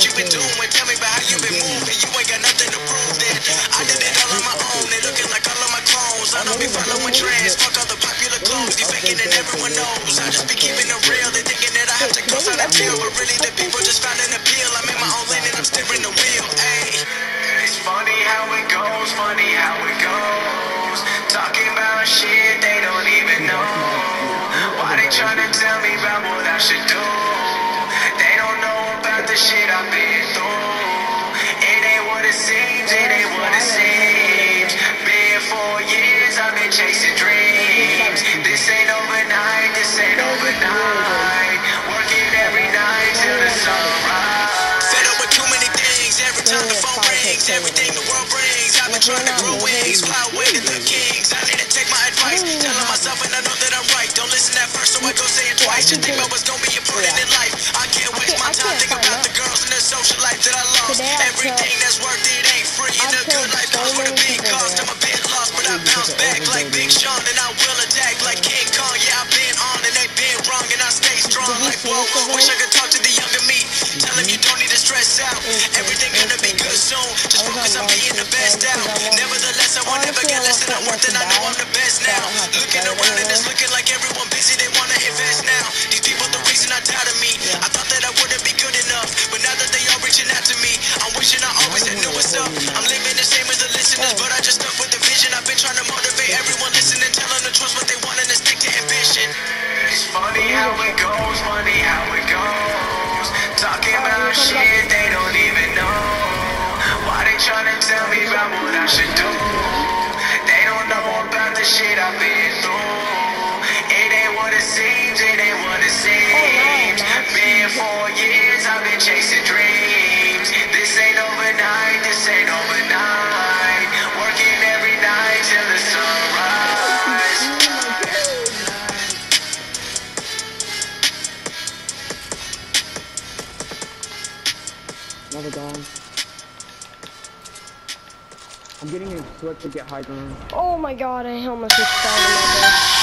what you've been doing. Tell me about how you've been moving. You ain't got nothing to prove. Then I did it all on my own. They looking like all of my clones. I don't be following trends. Fuck all the popular clothes. You faking and everyone knows. I just Fed up with too many things, every time the phone rings, everything the world brings. I've been trying to grow wings, fly away to the kings. I need to take my advice, telling myself and I know that I'm right. Don't listen at first, so I go say it twice. Just think about what's gonna be important in life. I can't waste my time thinking about the girls and the social life that I lost. Everything that's worth it ain't free, and a good life comes with a big cost. I'm a bit lost, but I bounce back like Big Sean, and I will attack like King Kong. Yeah, I've been on and they've been wrong, and I stay strong like whoa. Wish I sweat to get high ground. Oh my god, I almost just fell in my bed.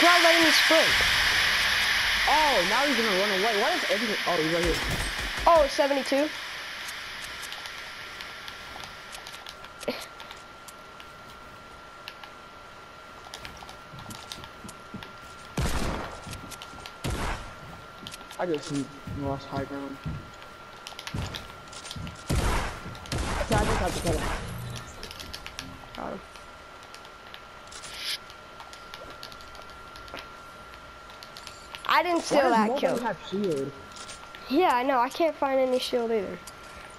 His sprint. Oh, now he's gonna run away. Why is everything? Oh, he's right here. Oh, it's 72. I just lost high ground. Okay, I just have to kill him. Got him. I didn't steal that kill. have shield? Yeah, I know. I can't find any shield either.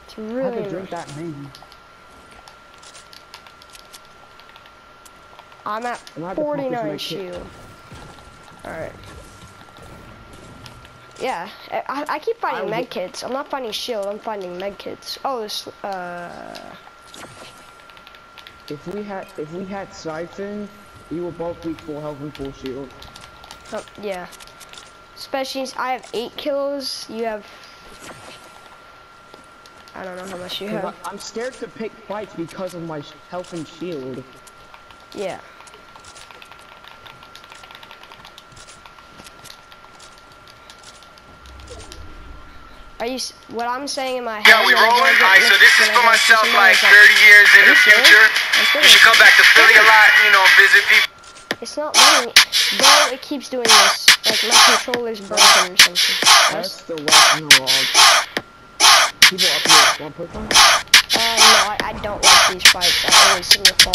It's I really to annoying. drink that man. I'm at I'm gonna have to pump this 49 shield. Alright. Yeah, I, I- I keep finding med kits. I'm not finding shield, I'm finding med kits. Oh, this, uh, If we had, if we had siphon, you would both be full health and full shield. oh, yeah. Especially, I have 8 kills, you have, I don't know how much you have. I- I'm scared to pick fights because of my health and shield. Yeah. Are you, what I'm saying in my head. Yeah, we when rolling? Alright, so this is for myself like 30 years in the future. You should come back to Philly a lot, you know, visit people. It's not letting me. Bro, it keeps doing this. Like my controller's broken or something. That's the way in the log. People up here, want to push one? Uh, no, I, I don't like these fights. I always seem to fall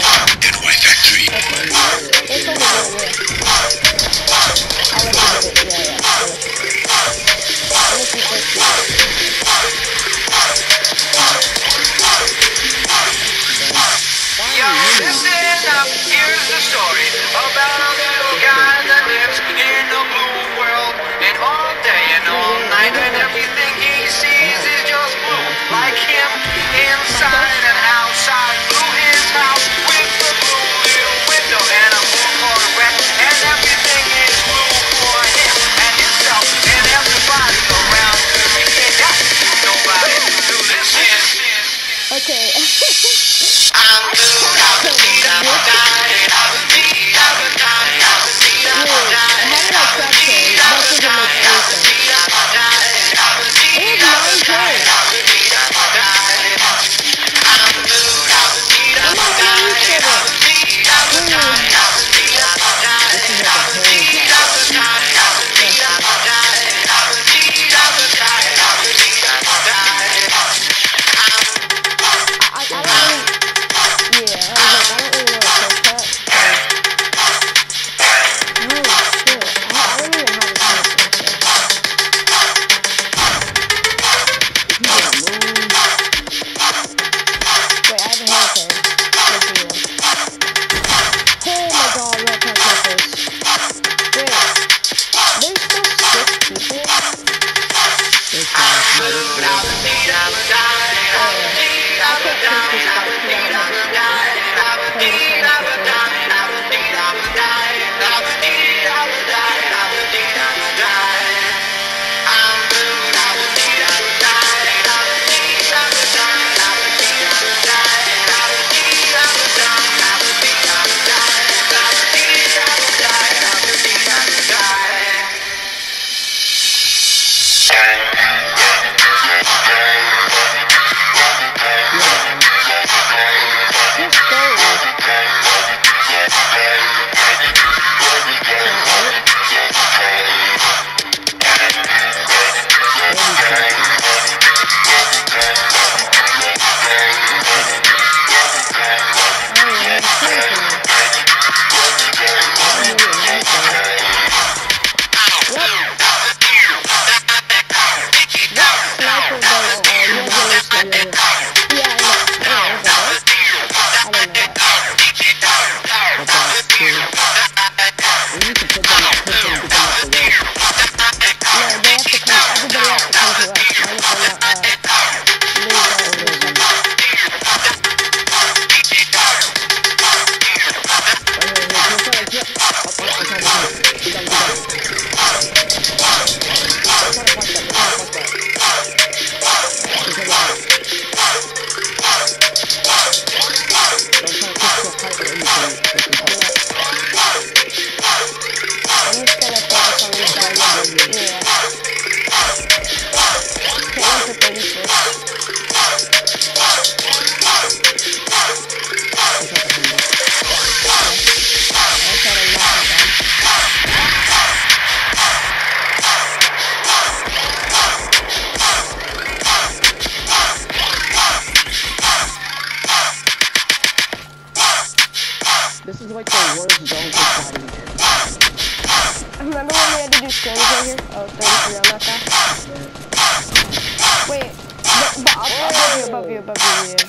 babuję.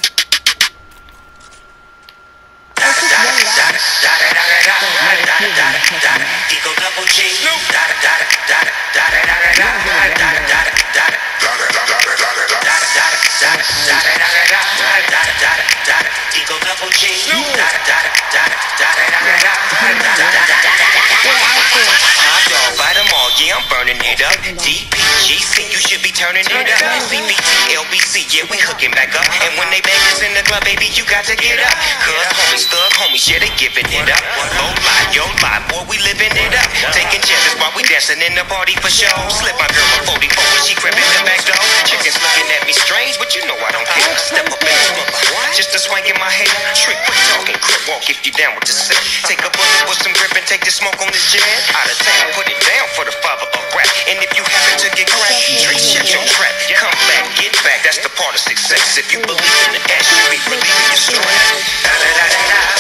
DPGC, you should be turning it up. CBT, LBC, yeah, we hooking back up. And when they bang us in the club, baby, you got to get up. Cuz homies, thug homies, yeah, they giving it up. Low life, yo life, dancing in the party for show. Slip my girl a 44 when she crept in the back door. Chickens looking at me strange, but you know I don't care. Step up in this mother, uh, just a swank in my hair. Trick, quick talking, crip walk if you down with the set. Take a bullet with some grip and take the smoke on this jet. Out of town, put it down for the father of rap. And if you happen to get cracked, trick, shut your trap. Come back, get back, that's the part of success. If you believe in the S, you be believing your strap. Da da da da da,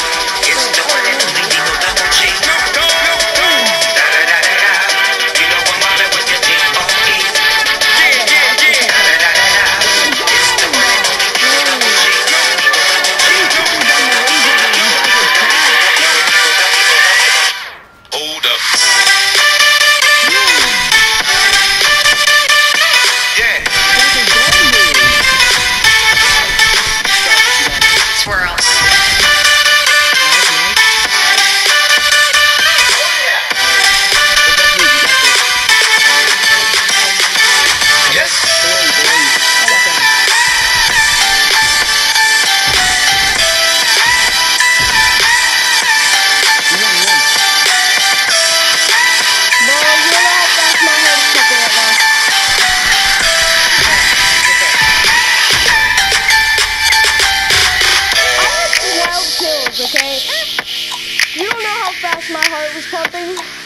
was popping.